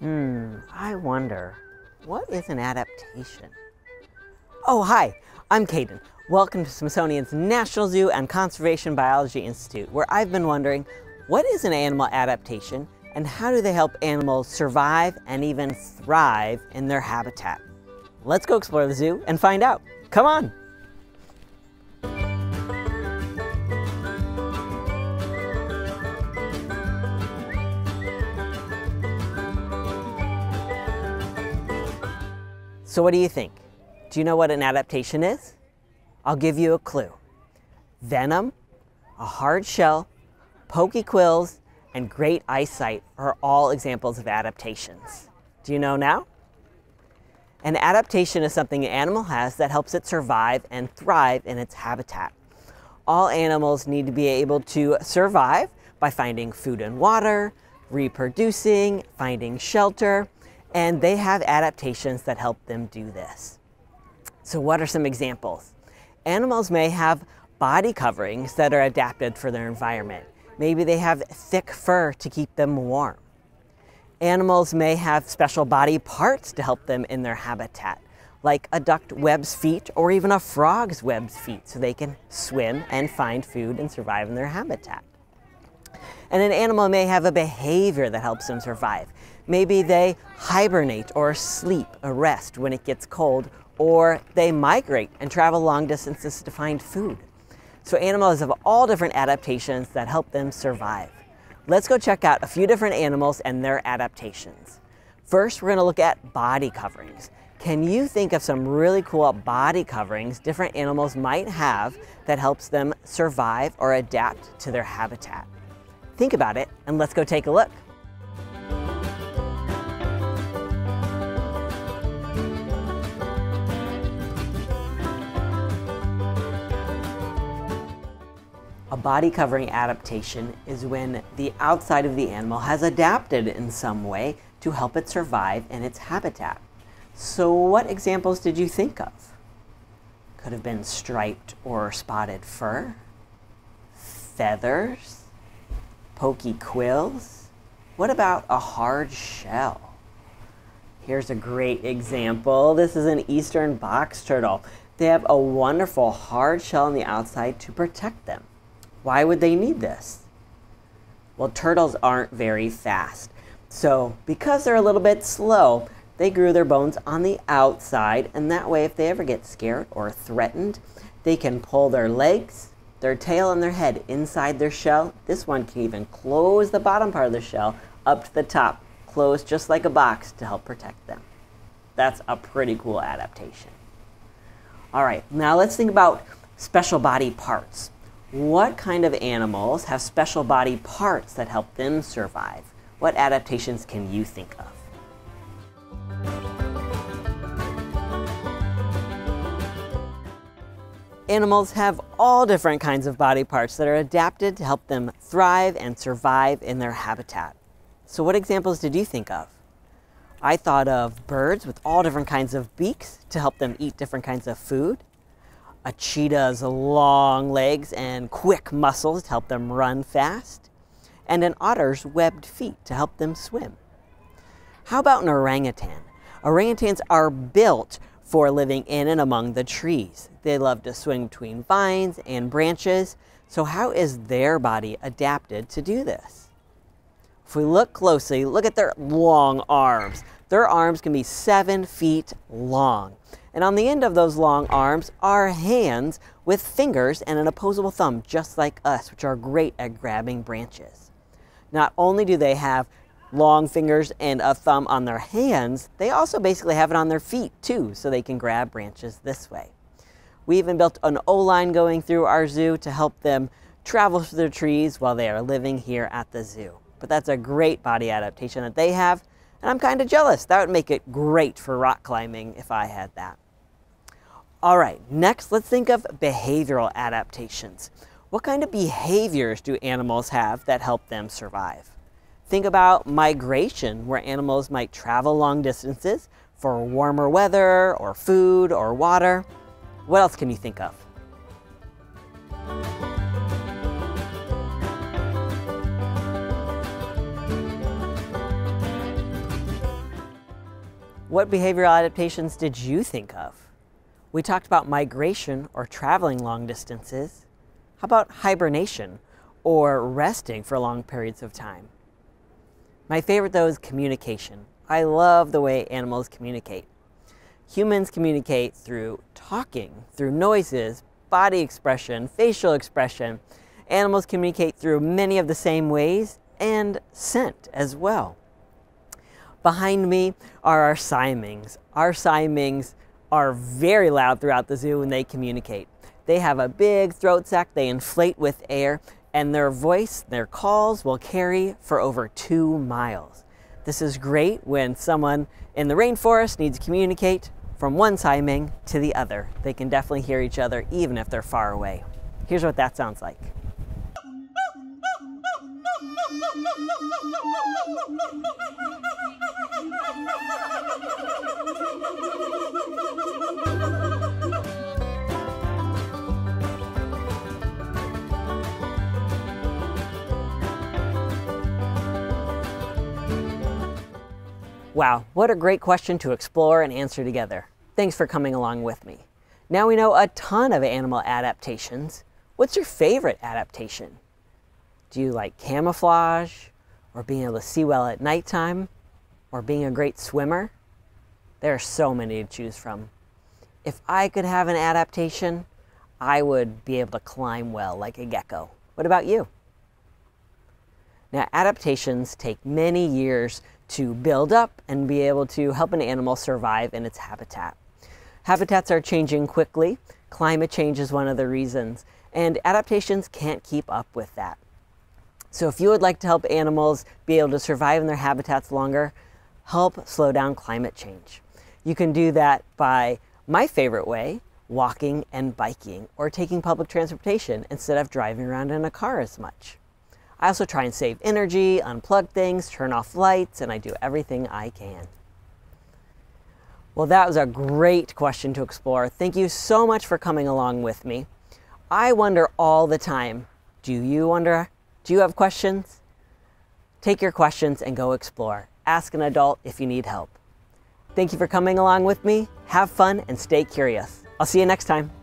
Hmm, I wonder, what is an adaptation? Oh, hi, I'm Kaden. Welcome to Smithsonian's National Zoo and Conservation Biology Institute, where I've been wondering, what is an animal adaptation and how do they help animals survive and even thrive in their habitat? Let's go explore the zoo and find out. Come on! So what do you think? Do you know what an adaptation is? I'll give you a clue. Venom, a hard shell, pokey quills, and great eyesight are all examples of adaptations. Do you know now? An adaptation is something an animal has that helps it survive and thrive in its habitat. All animals need to be able to survive by finding food and water, reproducing, finding shelter, and they have adaptations that help them do this. So what are some examples? Animals may have body coverings that are adapted for their environment. Maybe they have thick fur to keep them warm. Animals may have special body parts to help them in their habitat, like a duck's webbed feet or even a frog's webbed feet so they can swim and find food and survive in their habitat. And an animal may have a behavior that helps them survive. Maybe they hibernate or sleep, a rest when it gets cold, or they migrate and travel long distances to find food. So animals have all different adaptations that help them survive. Let's go check out a few different animals and their adaptations. First, we're gonna look at body coverings. Can you think of some really cool body coverings different animals might have that helps them survive or adapt to their habitat? Think about it and let's go take a look. A body covering adaptation is when the outside of the animal has adapted in some way to help it survive in its habitat. So what examples did you think of? Could have been striped or spotted fur, feathers, pokey quills. What about a hard shell? Here's a great example. This is an eastern box turtle. They have a wonderful hard shell on the outside to protect them. Why would they need this? Well, turtles aren't very fast. So because they're a little bit slow, they grew their bones on the outside, and that way if they ever get scared or threatened, they can pull their legs, their tail, and their head inside their shell. This one can even close the bottom part of the shell up to the top, close just like a box to help protect them. That's a pretty cool adaptation. All right, now let's think about special body parts. What kind of animals have special body parts that help them survive? What adaptations can you think of? Animals have all different kinds of body parts that are adapted to help them thrive and survive in their habitat. So what examples did you think of? I thought of birds with all different kinds of beaks to help them eat different kinds of food a cheetah's long legs and quick muscles to help them run fast, and an otter's webbed feet to help them swim. How about an orangutan? Orangutans are built for living in and among the trees. They love to swing between vines and branches, so how is their body adapted to do this? If we look closely, look at their long arms. Their arms can be seven feet long. And on the end of those long arms are hands with fingers and an opposable thumb, just like us, which are great at grabbing branches. Not only do they have long fingers and a thumb on their hands, they also basically have it on their feet too, so they can grab branches this way. We even built an O-line going through our zoo to help them travel through the trees while they are living here at the zoo. But that's a great body adaptation that they have, and I'm kind of jealous. That would make it great for rock climbing if I had that. All right, next let's think of behavioral adaptations. What kind of behaviors do animals have that help them survive? Think about migration, where animals might travel long distances for warmer weather or food or water. What else can you think of? What behavioral adaptations did you think of? We talked about migration or traveling long distances. How about hibernation or resting for long periods of time? My favorite though is communication. I love the way animals communicate. Humans communicate through talking, through noises, body expression, facial expression. Animals communicate through many of the same ways and scent as well. Behind me are our Siamangs. Our Siamangs are very loud throughout the zoo when they communicate. They have a big throat sac they inflate with air, and their voice, their calls will carry for over two miles. This is great when someone in the rainforest needs to communicate from one Siamang to the other. They can definitely hear each other even if they're far away. Here's what that sounds like. Wow, what a great question to explore and answer together. Thanks for coming along with me. Now we know a ton of animal adaptations. What's your favorite adaptation? Do you like camouflage, or being able to see well at nighttime, or being a great swimmer? There are so many to choose from. If I could have an adaptation, I would be able to climb well like a gecko. What about you? Now, adaptations take many years to build up and be able to help an animal survive in its habitat. Habitats are changing quickly. Climate change is one of the reasons, and adaptations can't keep up with that. So if you would like to help animals be able to survive in their habitats longer, help slow down climate change. You can do that by my favorite way, walking and biking, or taking public transportation instead of driving around in a car as much. I also try and save energy, unplug things, turn off lights, and I do everything I can. Well, that was a great question to explore. Thank you so much for coming along with me. I wonder all the time do you wonder? Do you have questions? Take your questions and go explore. Ask an adult if you need help. Thank you for coming along with me. Have fun and stay curious. I'll see you next time.